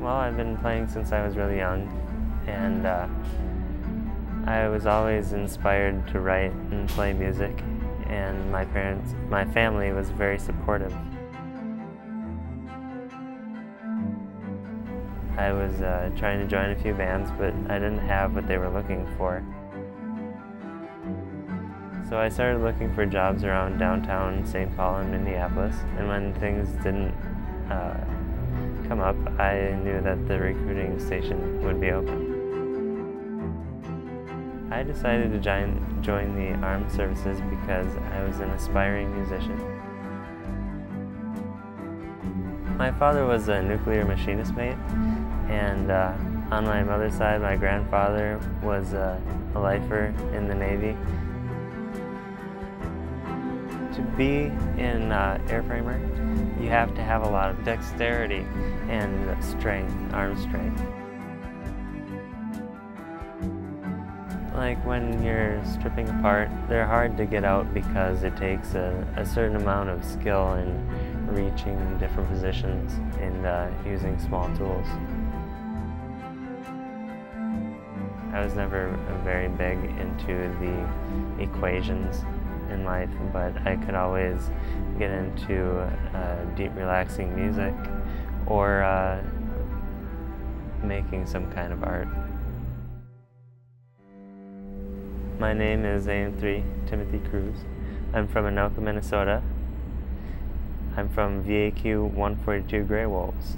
Well, I've been playing since I was really young, and uh, I was always inspired to write and play music, and my parents, my family was very supportive. I was uh, trying to join a few bands, but I didn't have what they were looking for. So I started looking for jobs around downtown St. Paul and Minneapolis, and when things didn't uh, up, I knew that the recruiting station would be open. I decided to join, join the armed services because I was an aspiring musician. My father was a nuclear machinist mate, and uh, on my mother's side, my grandfather was a lifer in the Navy. To be in uh, airframer, you have to have a lot of dexterity and strength, arm strength. Like when you're stripping apart, they're hard to get out because it takes a, a certain amount of skill in reaching different positions and uh, using small tools. I was never very big into the equations in life, but I could always get into uh, deep, relaxing music or uh, making some kind of art. My name is AM3 Timothy Kruse. I'm from Anoka, Minnesota. I'm from VAQ 142 Grey Wolves.